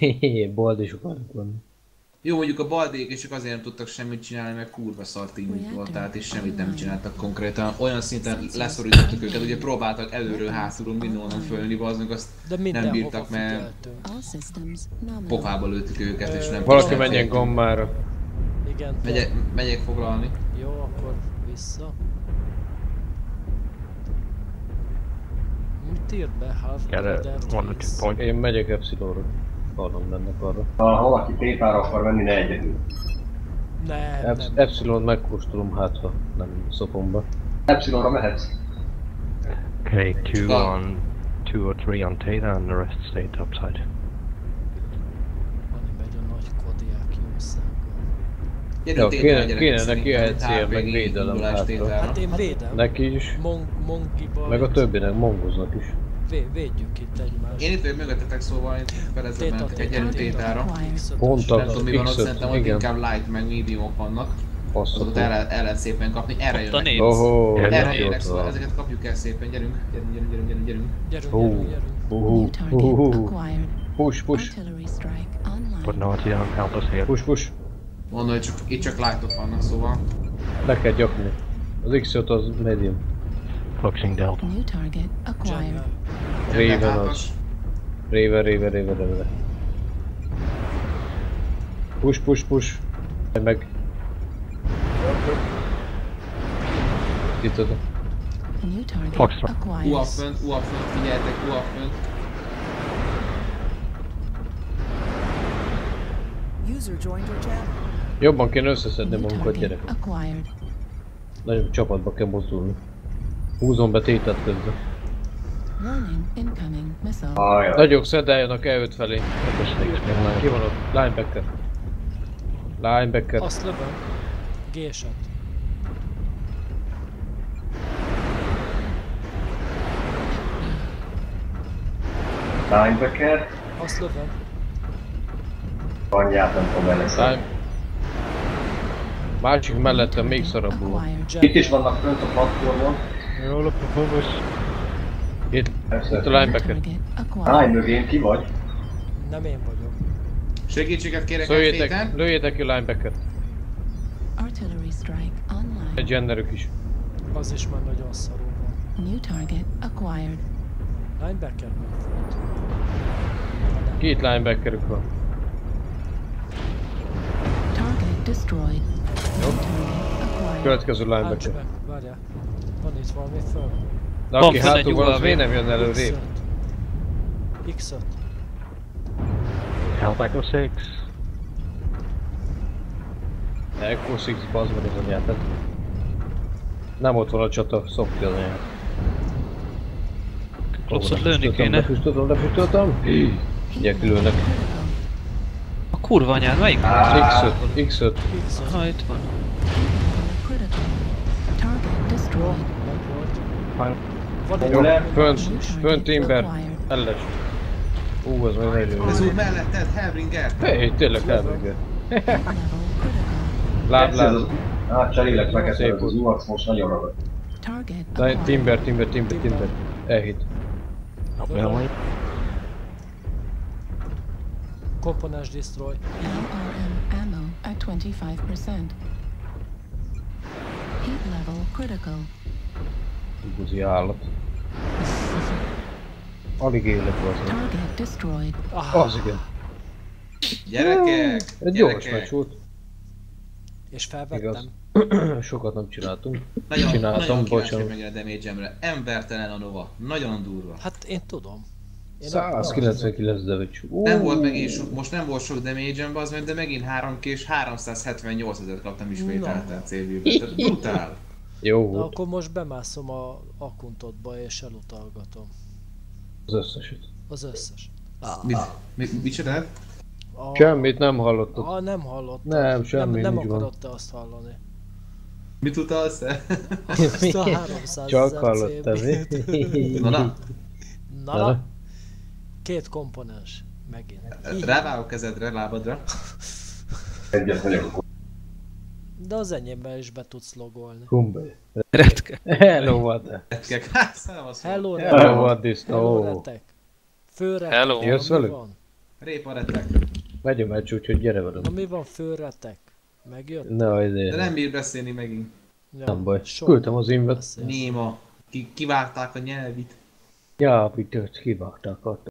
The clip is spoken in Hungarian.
Vannak vannak. Jó, mondjuk a baldék és csak azért nem tudtak semmit csinálni, mert kurva szar teamük volt, tehát és semmit nem csináltak konkrétan. Olyan szinten leszorítottuk őket, ugye próbáltak előről, hátulról, mindenhonnan fölni, bazdmeg, azt De nem bírtak, mert pofába lőttük őket, és nem Valaki menjen félni. gommára. Igen, Megyek, megyek foglalni. Jó, akkor vissza. Mit írt be? Point. Én megyek Epsilonra. Hallom mennek arra. Ha valaki tétára akar menni, ne egyedül. Nem, Ep- nem. Epsilon megkóstolom hát, ha nem szopomba. Epsilonra mehetsz. Okay, two on, two or three on Theta, and the rest stay topside. Gyerünk tétára, kéne- kéne neki ECM, meg védelem hátra. Hát én védem. Neki is, Mon Mongiba. meg a többinek mongoznak is. Vé védjük itt egymást. Én itt vagyok mögöttetek, szóval Téta, mentek egy téta. tétára. X5-ös. Pont a- Nem tudom mi van ott, X5, szerintem ott inkább light meg mediumok vannak. Azokat el, el lehet szépen kapni, erre Ott a jönnek. Ohó, Erre jönnek, szóval ezeket kapjuk el szépen, gyerünk, gyerünk, gyerünk, gyerünk, gyerünk, gyerünk. Gyerünk. Push, push, Put online. Naughty on, help us here. push, push. Mondom, hogy csak, itt csak lightok vannak, szóval. Le kell gyakni. Az X5 az medium. Focusing Delta. New target acquired. Raven Gyertek az. hátas. Raven, Raven, Raven, Raven. Push, push, push. Meg. Itt az. New target Foxtrot. U acquired. up fönt, U up fönt, figyeljetek, U up fönt. User joined your channel. Jobban kéne összeszedni New magunkat, target gyerekek. acquired. Nagyobb csapatba kell mozdulni. Húzom be tétet közben. Ajaj. Nagyok szedáljanak E5 felé. Ki van ott? Linebacker. Linebacker. Azt lövöm. Géset. Linebacker. Azt lövöm. Anyját nem tudom eleszedni. Line... Másik mellettem még szarabbul. Jet. Itt is vannak fönt a platformon. Up a focus. Itt, itt a linebacker. acquired. mögén ki vagy? Nem én vagyok. Segítséget kérek Szöljétek, F-téten. lőjétek ki linebacker. Artillery strike online. Egy genderük is. Az is már nagyon szarul van. New target acquired. Linebacker megfogott. Két linebackerük van. Target destroyed. New target. Következő Állts linebacker. várjál. Van itt valami föl. De aki hátul van, az miért nem jön előrébb? X5. X5. Help Echo 6. Echo 6, bazd meg az anyát. hát Nem ott van a csata, szopja az anyát. Rosszat lőni kéne. Lefüstöltem, lefüstöltem. Ugye különnek. A kurva anyád, melyik? X5, X5. X5. Ha itt van. Fine. Jó, Fönt, fönt Timber. Elles. Ú, az majd Ez nagyon úr melletted, Hellbringer. Hé, tényleg critical. Láb, Ez láb. Hát cserélek meg ezt, az UAX most nagyon ragad. Timber, Timber, Timber, Timber. Elhit. Komponens destroy. LRM ammo at 25%. Heat level critical. Igazi állat. Alig élek az. Ah, Az igen. Gyerekek, Egy gyors meccs gyerekek. volt. és felvettem. Igaz. Sokat nem csináltunk. Nagyon, Csináltam, nagyon kíváncsi bocsánat. meg a damage-emre. Embertelen a Nova. Nagyon durva. Hát én tudom. Én 199 damage. Nem volt megint sok, most nem volt sok damage-em, az meg, de megint 3 és 378 ezeret kaptam ismételten célvívbe. Tehát brutál. Jó Na akkor most bemászom a akuntodba és elutalgatom. az összeset. Az összes. Mit, mit, mit csinál? A... Semmit nem hallottok. Ah, nem hallottam. Nem, semmi, Nem, nem akarod te azt hallani. Mit utalsz el? Azt a 300 Csak hallottam. Na, na, Na, Na. Két komponens. Megint. Így. rávágok kezedre, lábadra. Egyet vagyok. De az enyémben is be tudsz logolni. Kumbe. Retke. Hello. Hát, számasz. Hello, Hello, retek. what this? Hello, retek. Főre. Hello. Jössz velük? Van. Répa retek. Megy a meccs, úgyhogy gyere velem. Na mi van fölretek? Megjött? Ne, azért. De nem bír beszélni megint. Ja, Nem baj. soha Küldtem az invet. Néma. Ki, kivágták a nyelvit. Ja, mit kivágták ott.